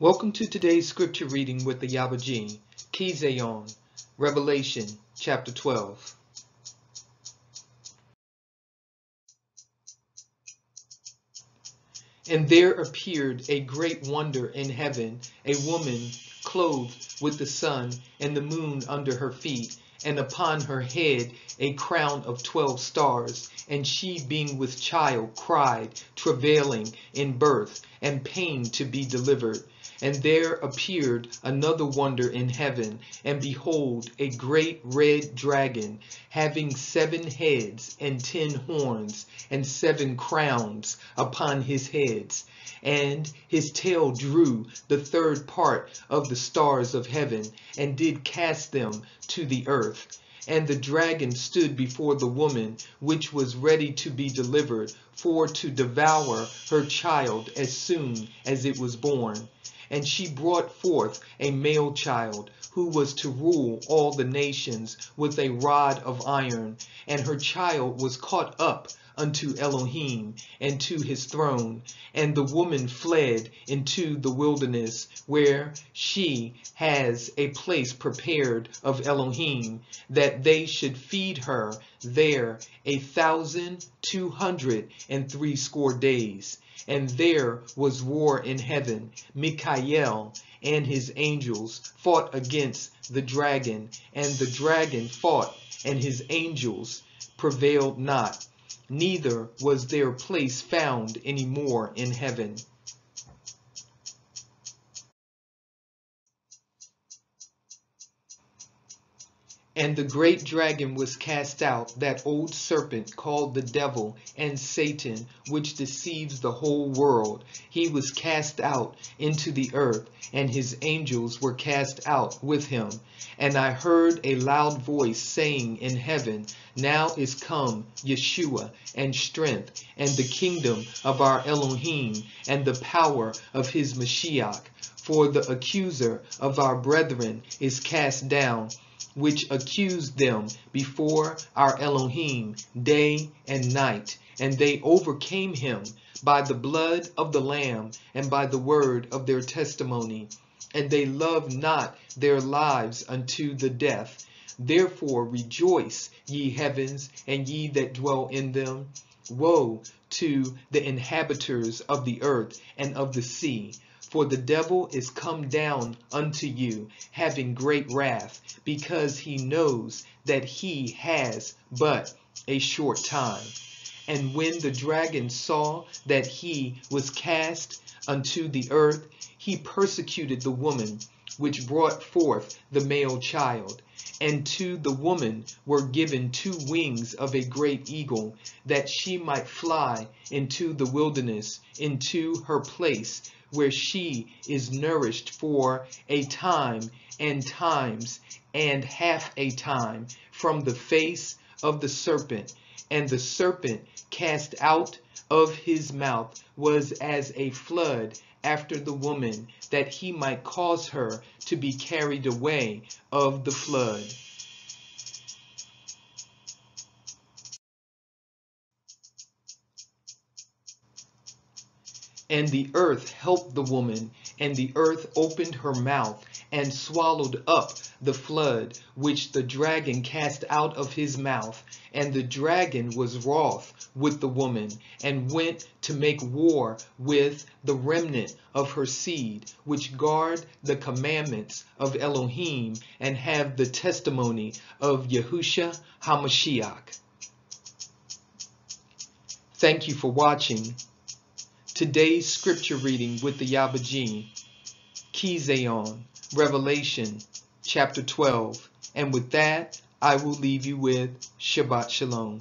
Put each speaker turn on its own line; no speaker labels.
Welcome to today's scripture reading with Ayaba G, Chizayon, Revelation chapter 12. And there appeared a great wonder in heaven, a woman clothed with the sun and the moon under her feet, and upon her head a crown of twelve stars. And she, being with child, cried, travailing in birth, and pain to be delivered. And there appeared another wonder in heaven, and behold, a great red dragon, having seven heads and ten horns, and seven crowns upon his heads. And his tail drew the third part of the stars of heaven, and did cast them to the earth. And the dragon stood before the woman, which was ready to be delivered, for to devour her child as soon as it was born. And she brought forth a male child, who was to rule all the nations with a rod of iron. And her child was caught up unto Elohim and to his throne. And the woman fled into the wilderness, where she has a place prepared of Elohim, that they should feed her there a thousand two hundred and threescore days. And there was war in heaven. Michael and his angels fought against the dragon, and the dragon fought, and his angels prevailed not. Neither was their place found any more in heaven. And the great dragon was cast out, that old serpent called the devil and Satan, which deceives the whole world. He was cast out into the earth, and his angels were cast out with him. And I heard a loud voice saying in heaven, Now is come Yeshua and strength, and the kingdom of our Elohim, and the power of his Mashiach. For the accuser of our brethren is cast down which accused them before our Elohim day and night, and they overcame him by the blood of the Lamb and by the word of their testimony, and they loved not their lives unto the death. Therefore rejoice, ye heavens, and ye that dwell in them. Woe to the inhabitants of the earth and of the sea, for the devil is come down unto you, having great wrath, because he knows that he has but a short time. And when the dragon saw that he was cast unto the earth, he persecuted the woman which brought forth the male child. And to the woman were given two wings of a great eagle, that she might fly into the wilderness, into her place where she is nourished for a time and times and half a time from the face of the serpent. And the serpent cast out of his mouth was as a flood after the woman, that he might cause her to be carried away of the flood. And the earth helped the woman, and the earth opened her mouth and swallowed up the flood which the dragon cast out of his mouth. And the dragon was wroth with the woman, and went to make war with the remnant of her seed, which guard the commandments of Elohim and have the testimony of Yahusha HaMashiach. Thank you for watching today's scripture reading with Ayaba G, Chizayon, Revelation chapter 12. And with that, I will leave you with Shabbat Shalom.